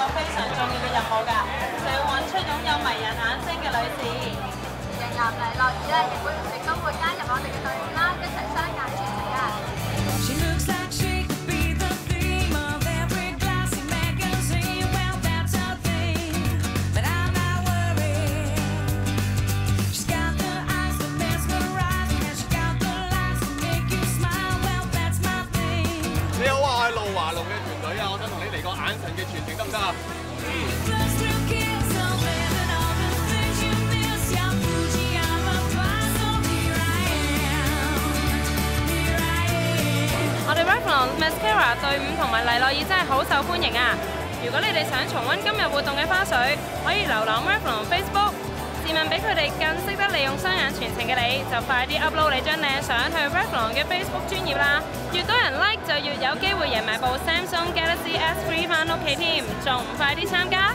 一個非常重要嘅任務㗎，就要揾出擁有迷人眼睛嘅女士。迎人嚟落雨咧，亦會成功會我哋 Revlon mascara 队伍同埋丽奈尔真系好受欢迎啊！如果你哋想重温今日活动嘅花絮，可以浏览 Revlon Facebook。市问比佢哋更识得利用双眼全程嘅你，就快啲 upload 你张靓相去 Revlon 嘅 Facebook 专业啦！越多人啦。有機會贏埋部 Samsung Galaxy S3 翻屋企添，仲唔快啲參加？